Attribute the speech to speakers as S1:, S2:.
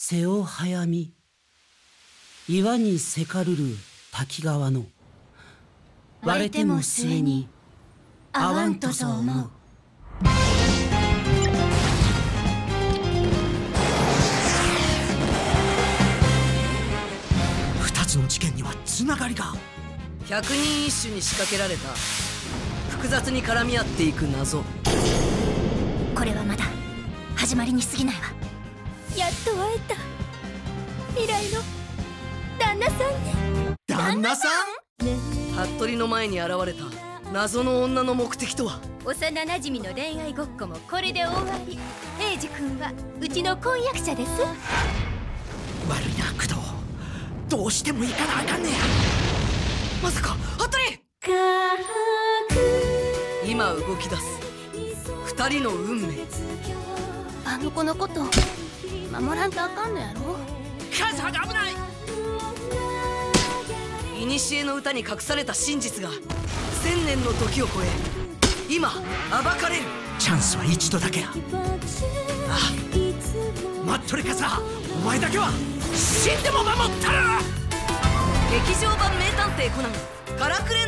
S1: 瀬を早み岩にせかるる滝川の割れても末に合わんとぞ思う。
S2: 二つの事件にはつながりが。
S3: 百人一首に仕掛けられた。複雑に絡み合っていく謎。
S4: これはまだ始まりに過ぎないわやっと会えた。未来の旦那さんね。
S2: 旦那さん？
S3: 服部の前に現れた。謎の女の目的とは？
S4: 幼なじみの恋愛ごっこもこれで終わり。英二君はうちの婚約者です。
S2: 悪いな工藤どうしても行かなあかんねや。
S3: まさか服部！今動き出す。二人の運命
S4: あの子のこと守らんとあかんのやろ。
S2: カズハが危ない！
S3: 古の歌に隠された真実が千年の時を超え今暴かれる。
S2: チャンスは一度だけや。ああ待っとれカズハお前だけは死んでも守ったる
S3: 劇場版名探偵コナンからくれないのラ